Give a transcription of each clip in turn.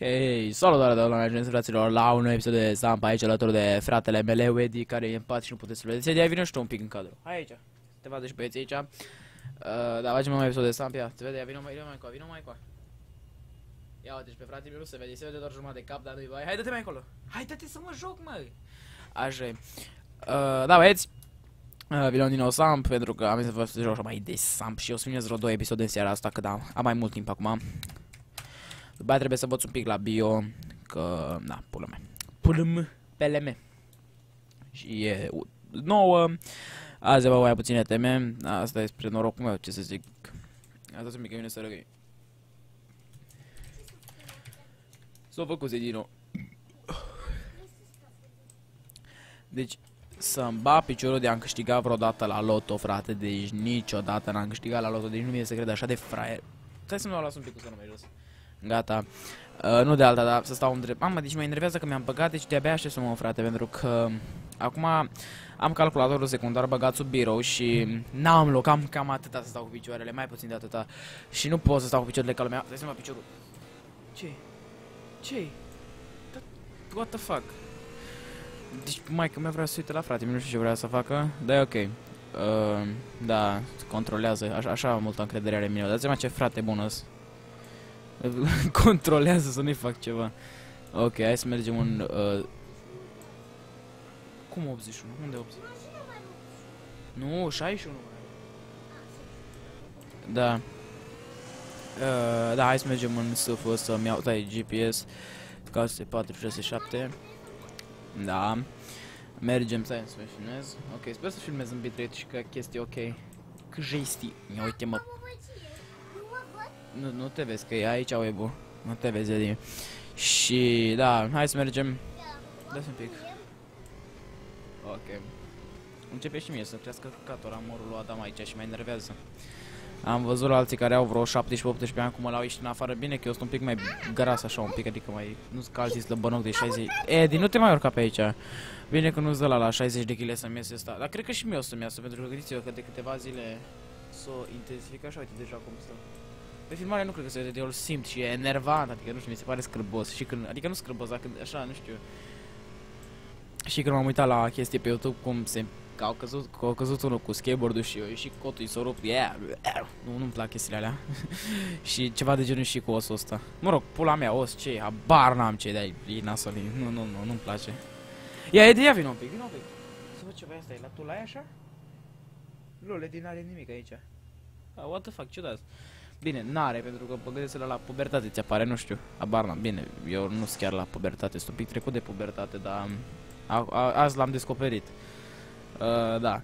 Hei, salutare de la mea, fraților, la un episod de Zamp aici alături de fratele meu, Eddie, care e în pat și nu puteți să-l vedeți. Eddie, ai vină și tu un pic în cadru. Hai aici, te vadă și băieții aici. Uh, da, facem un episod de Zamp, ia, te vede, ia, vină mai, vină mai cu, vină mai cu. Ia uite, pe fratele meu nu se vede, se vede doar jumătate de cap, dar nu-i vai. Hai, dă-te mai acolo. Hai, dă-te să mă joc, mă. Așa e. Uh, da, băieți, Uh, vină din nou Samp, pentru că am zis să joc mai de Samp și eu să filmez vreo două episoade în seara asta, că da, am mai mult timp acum. După aia trebuie să învăț un pic la bio, că, na, pulă mea. Pulă mea, pele mea. Și e nouă. Azi avea mai puține teme. Asta e spre norocul meu, ce să zic. Asta sunt mică vine să răgăi. S-o făcut Zedino. Deci, să-mi ba piciorul de a-mi câștiga vreodată la loto, frate. Deci niciodată n-am câștigat la loto. Deci nu mi-e să cred așa de fraier. Stai să-mi las un pic să nu mai jos. Gata. Uh, nu de alta, dar să stau între... Mamă, deci mă enervează că mi-am băgat, deci de-abia aștept să mă frate, pentru că... Acum am calculatorul secundar băgat sub birou și n-am loc, am cam atâta să stau cu picioarele, mai puțin de atâta. Și nu pot să stau cu picioarele ca lumea. Stai să mă piciorul. ce ce What the fuck? Deci, mai că mi-a vrea să uite la frate, nu știu ce vrea să facă, dar e ok. Uh, da, controlează, așa, așa multă încredere are în mine. Dați-mi ce frate bun ăsta. Controlează să nu-i fac ceva. Ok, hai să mergem în... Uh... Cum 81? Unde 81? Nu, 61. Da. Uh, da, hai să mergem în SF să-mi iau, tai GPS. Case 467. Da. Mergem, stai să filmez. Ok, sper să filmez în bitrate și că chestii ok. Că jesti. Ia uite mă. Nu, nu te vezi că e aici web-ul. Nu te vezi, Eddie. Și da, hai să mergem. Dați un pic. Ok. Începe și mie să crească catora morul lui Adam aici și mai enervează. Am văzut la alții care au vreo 17-18 ani cum l-au ieșit în afară bine, că eu sunt un pic mai gras așa un pic, adică mai... Nu sunt ca alții slăbănoc de 60... Edi, nu te mai urca pe aici. Bine că nu-ți dă la, la 60 de kg să-mi iese asta. Dar cred că și mie o să-mi iasă, pentru că gândiți-vă că de câteva zile s-o intensifică așa, uite deja cum stă. Pe filmare nu cred că se vede, eu îl simt și e enervant, adică nu știu, mi se pare scârbos. Și când, adică nu scârbos, dar când, așa, nu știu. Și când m-am uitat la chestii pe YouTube, cum se că au căzut, că au căzut unul cu skateboard-ul și eu și cotul i s-a rupt, yeah, nu, nu-mi plac chestiile alea. și ceva de genul și cu osul ăsta. Mă rog, pula mea, os, ce habar n-am ce de-ai, e nasol, nu, nu, nu, nu-mi place. Ia, Edi, ia vino un pic, vino un pic. Să văd ce vei asta, e la tu la așa? Lule, din are nimic aici. Ah, what the fuck, ciudat. Bine, n-are, pentru că mă gândesc la pubertate ți apare, nu știu. Abar n-am, bine, eu nu sunt chiar la pubertate, sunt un pic trecut de pubertate, dar a, a, azi l-am descoperit. Uh, da.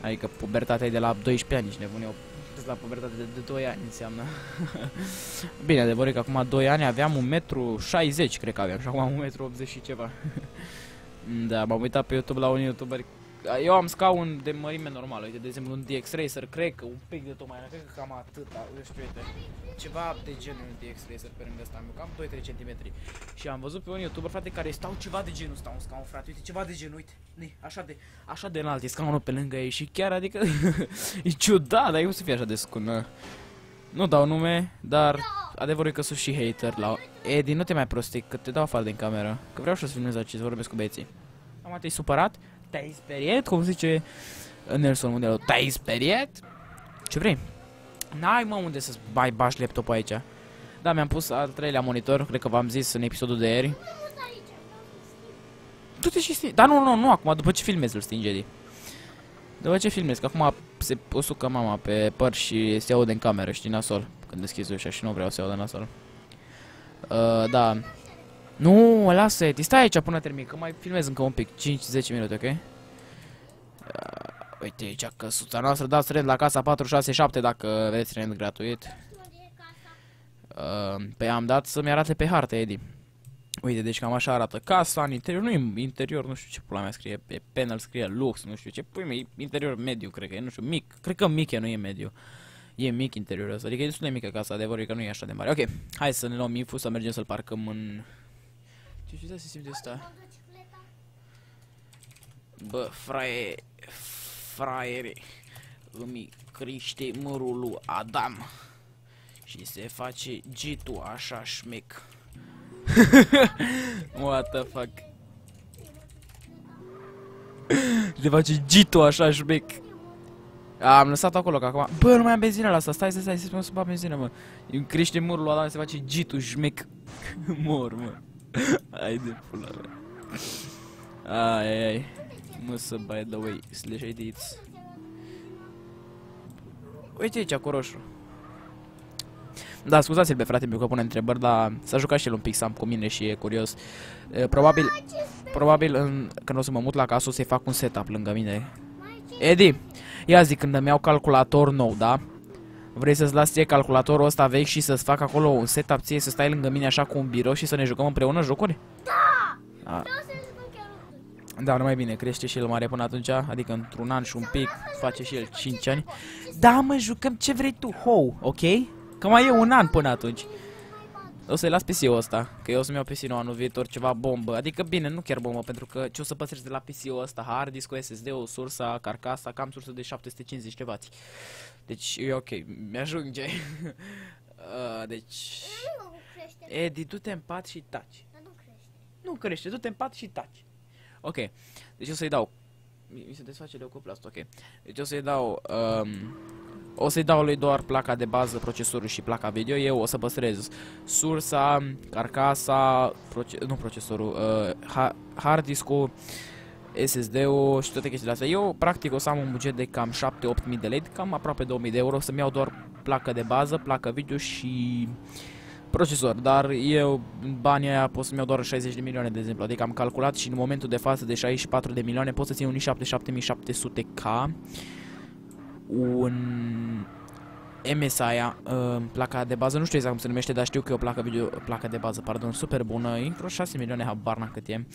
Adică pubertatea e de la 12 ani, nici nebun, eu la pubertate de, de 2 ani înseamnă. Bine, adevărul că acum 2 ani aveam 1,60 m, cred că aveam, și acum 1,80 m și ceva. da, m-am uitat pe YouTube la un youtuber eu am scaun de mărime normală, uite, de exemplu un DX Racer, cred că un pic de tot mai cred că cam atâta, eu știu, uite, ceva de genul un DX Racer pe lângă ăsta, cam 2-3 cm. Și am văzut pe un youtuber, frate, care stau ceva de genul ăsta, un scaun, frate, uite, ceva de genul, uite, ne, așa de, așa de înalt, e scaunul pe lângă ei și chiar, adică, e ciudat, dar eu să fie așa de scună. Nu dau nume, dar adevărul e că sunt și hater la... Edi, nu te mai prosti, că te dau afară din cameră, că vreau și să filmez aici, să vorbesc cu băieții. Am te-ai supărat? Te-ai speriat? Cum zice Nelson Mandela? Te-ai speriat? Ce vrei? N-ai mă unde să-ți bai bași laptopul aici. Da, mi-am pus al treilea monitor, cred că v-am zis în episodul de ieri. Du-te și stingi. Dar nu, nu, nu, acum, după ce filmezi îl stinge, Eddie. După ce filmezi, că acum se usucă mama pe păr și se aude în cameră, știi, nasol. Când deschizi ușa și nu vreau să se audă nasol. Uh, da, nu, lasă-te, stai aici până termin, că mai filmez încă un pic, 5-10 minute, ok? Uh, uite aici căsuța noastră, dați rent la casa 467 dacă vreți rent gratuit. Uh, pe păi am dat să-mi arate pe hartă, Edi. Uite, deci cam așa arată casa, în interior, nu e interior, nu știu ce pula mea scrie, pe panel scrie lux, nu știu ce, pui mei, interior mediu, cred că e, nu știu, mic, cred că mic e, nu e mediu. E mic interiorul ăsta, adică e destul de mică casa, adevărul e că nu e așa de mare. Ok, hai să ne luăm info, să mergem să-l parcăm în ce ciudat se simte asta. Bă, fraie, fraiere, îmi crește mărul lui Adam și se face gitul așa șmec. What the fuck? Le face Gito așa șbec. Am lăsat acolo, că acum... Bă, nu mai am benzină la asta, stai, stai, stai, stai, să bag benzină, mă. Îmi crește murul ăla, se face Gitu șmec. Mor, mă. Hai de pula mea. Ai, ai, ai. Măsă, by the way, slash edits. Uite aici, cu roșu. Da, scuzați-l pe frate meu că pune întrebări, dar s-a jucat și el un pic Sam cu mine și e curios. E, probabil, probabil în, când o să mă mut la casă o să-i fac un setup lângă mine. Edi, ia zic, când îmi iau calculator nou, da? Vrei să-ți las ție calculatorul ăsta vechi și să-ți fac acolo un setup ție, să stai lângă mine așa cu un birou și să ne jucăm împreună jocuri? Da! A, Vreau să jucăm chiar lucruri. da, nu mai bine, crește și el mare până atunci, adică într-un an și un pic, face și el 5 ani. Da, mă, jucăm ce vrei tu, ho, ok? Că mai e un an până atunci. O să-i las PC-ul ăsta, că eu o să-mi iau PC-ul anul viitor, ceva bombă. Adică bine, nu chiar bombă, pentru că ce o să păstrezi de la PC-ul ăsta, hard disk SSD-ul, sursa, carcasa, cam sursă de 750 de W. Deci e ok, mi-ajunge. uh, deci... Nu crește. Edi, du-te în pat și taci. Dar nu crește. Nu crește, du-te în pat și taci. Ok, deci o să-i dau... Mi, mi se desface leucoplastul, ok. Deci o să-i dau... Um, o să-i dau lui doar placa de bază, procesorul și placa video. Eu o să păstrez sursa, carcasa, proce nu procesorul, uh, ha hard disk-ul, SSD-ul și toate chestiile astea. Eu, practic, o să am un buget de cam 7-8 mii de lei, cam aproape 2000 de euro. O să-mi iau doar placă de bază, placă video și procesor, dar eu banii aia pot să-mi iau doar 60 de milioane, de exemplu. Adică am calculat și în momentul de față de 64 de milioane pot să țin un i7-7700K, un MSI, uh, placa de bază, nu știu exact cum se numește, dar știu că e o placă video, placa de bază, pardon, super bună, e vreo 6 milioane, habar n cât e.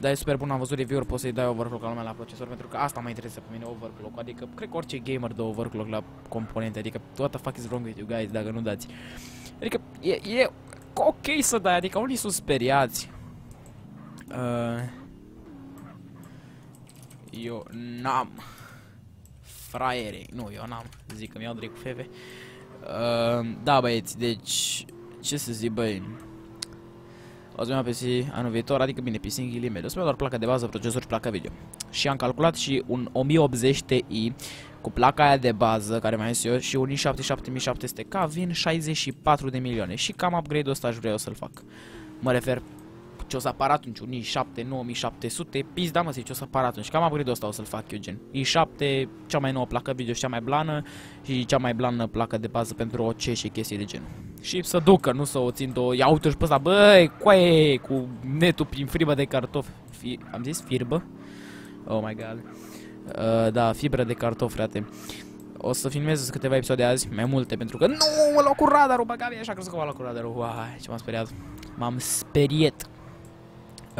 Dar e super bună, am văzut review-uri, poți să-i dai overclock la lumea la procesor, pentru că asta mă interesează pe mine, overclock, adică cred că orice gamer dă overclock la componente, adică what the fuck is wrong with you guys dacă nu dați. Adică e, e ok să dai, adică unii sunt speriați. Uh, eu n-am. Fraiere. Nu, eu n-am. Zic că mi-au direct cu feve. Uh, da, băieți, deci... Ce să zic, băi... O să-mi iau PC anul viitor, adică bine, PC în ghilimele. O să-mi iau doar placa de bază, procesor și placa video. Și am calculat și un 1080 Ti cu placa aia de bază, care mai zis eu, și un i7-7700K vin 64 de milioane. Și cam upgrade-ul ăsta aș vrea eu să-l fac. Mă refer ce o să apară atunci, un i7 9700, pizda mă zic ce o să apară atunci, cam upgrade-ul ăsta o să-l fac eu gen. i7, cea mai nouă placă video și cea mai blană și cea mai blană placă de bază pentru OC și chestii de gen. Și să ducă, nu să o țin două, ia uite și pe ăsta, băi, coaie, cu netul prin fribă de cartofi. Fi, am zis firbă? Oh my god. Uh, da, fibră de cartofi, frate. O să filmez câteva episoade azi, mai multe, pentru că nu mă luat cu radarul, băga mea, așa crezut că m-a luat cu radarul. Uai, ce m-am speriat. M-am speriat.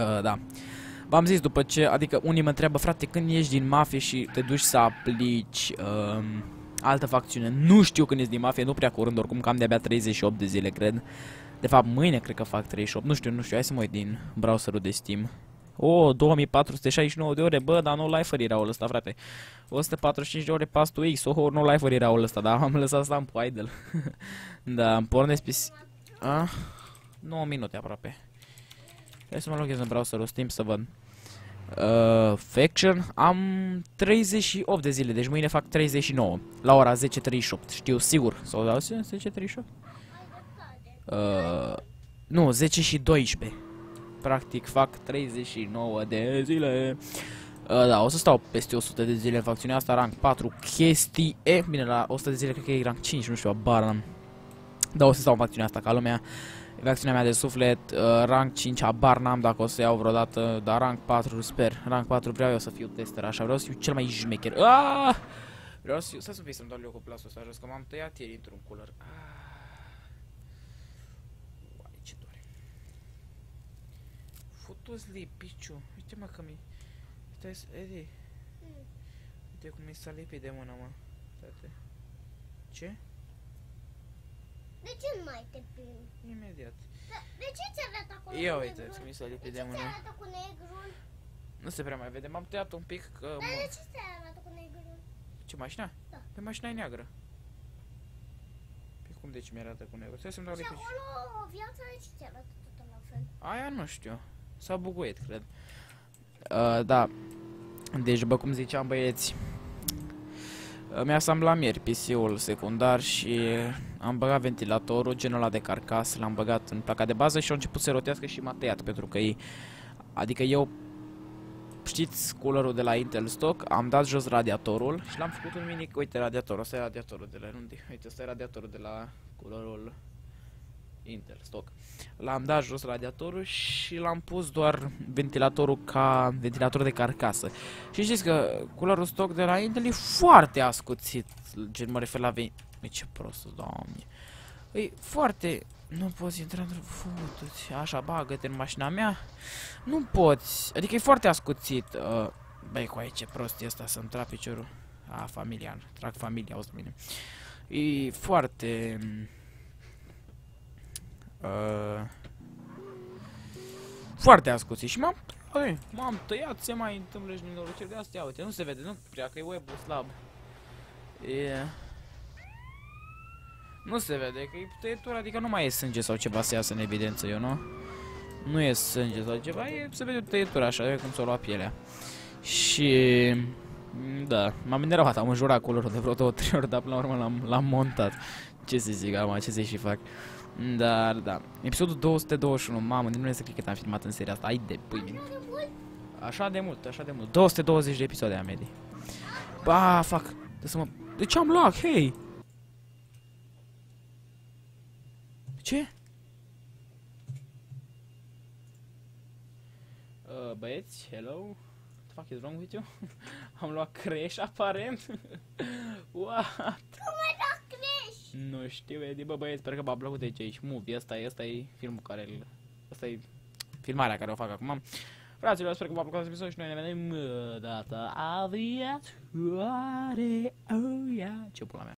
Uh, da. V-am zis după ce, adică unii mă întreabă, frate, când ieși din mafie și te duci să aplici uh, altă facțiune. Nu știu când ești din mafie, nu prea curând, oricum cam de-abia 38 de zile, cred. De fapt, mâine cred că fac 38, nu știu, nu știu, hai să mă uit din browserul de Steam. O, oh, 2469 de ore, bă, dar nu life-uri erau ăsta, frate. 145 de ore pass to X, oh, nu life-uri erau ăsta, dar am lăsat să am pe idle. da, îmi pornesc pe... Ah, 9 minute aproape. Hai să mă loghez în browserul Steam să văd. Uh, Faction, am 38 de zile, deci mâine fac 39, la ora 10.38, știu sigur, sau la 10.38? Uh, nu, 10 și 12. Practic fac 39 de zile. Uh, da, o să stau peste 100 de zile în facțiunea asta, rank 4, chestii E. Bine, la 100 de zile cred că e rank 5, nu știu, abar n-am. Da, o să stau în facțiunea asta ca lumea. E facțiunea mea de suflet, uh, rank 5, abar n-am dacă o să iau vreodată, dar rank 4 sper. Rank 4 vreau eu să fiu tester așa, vreau să fiu cel mai jmecher. Ah! Vreau să fiu, să să-mi dau eu cu plasul ăsta jos, că m-am tăiat ieri într-un cooler. Ah. Uai, ce doare. Futu-ți piciu. Uite mă că mi... Stai să... Edi. Uite cum mi s-a lipit de mână, mă. State. Ce? De ce nu mai te prind? Imediat. De- De ce ți arăt acolo Ia cu uite, negrul? cum mi s-a De lipit ce de ți mână. arată cu negrul? Nu se prea mai vede, m-am tăiat un pic că... Dar de mă- ce ți arată cu negrul? Ce, mașina? Da. Pe mașina e neagră. Pe cum deci mi-arată cu negru? Trebuie să-mi dau Și lipici. acolo viața de ce ți arată tot la fel? Aia nu știu. S-a buguit, cred. Uh, da. Deci, după cum ziceam, băieți, uh, mi-a asamblat mieri PC-ul secundar și am băgat ventilatorul, genul ăla de carcas, l-am băgat în placa de bază și a început să rotească și m-a tăiat, pentru că e... Adică eu... Știți coolerul de la Intel Stock? Am dat jos radiatorul și l-am făcut un mini... Uite, radiatorul, ăsta e radiatorul de la... Uite, ăsta e radiatorul de la coolerul Intel stock. L-am dat jos radiatorul și l-am pus doar ventilatorul ca ventilator de carcasă. Și știți că culoarul stock de la Intel e foarte ascuțit, gen mă refer la ven... E ce prost, doamne. E foarte... Nu poți intra într-o... Futu-ți, așa, bagă-te în mașina mea. Nu poți, adică e foarte ascuțit. Uh, băi, cu aici ce prost e asta să-mi trag piciorul. A, familian, trag familia, auzi mine. E foarte... Uh, foarte ascuțit și m-am m-am tăiat, se mai întâmplă și nenorociri de astea, uite, nu se vede, nu prea, că e web-ul slab. E... Nu se vede, că e tăietura, adică nu mai e sânge sau ceva să iasă în evidență, eu, nu? Nu e sânge sau ceva, e, se vede tăietura așa, de cum s-o lua pielea. Și... Da, m-am enervat, am înjurat colorul de vreo două, trei ori, dar până la urmă l-am montat. Ce să zic, acum, ce să și fac. Dar, da. Episodul 221, mamă, nu să cred că am filmat în seria asta. Ai de pâine. Așa de mult, așa de mult. 220 de episoade am Edi. Ba, fac. De să mă... De ce am lag? Hei! Ce? Uh, băieți, hello? What the fuck is wrong with you? am luat crash aparent? What? Nu știu, Edi, bă băieți, sper că v-a plăcut de ce aici movie, ăsta e, ăsta e filmul care îl... Ăsta e filmarea care o fac acum. Fraților, sper că v-a plăcut episodul și noi ne vedem data a viitoare. Oh, yeah. Ce pula mea.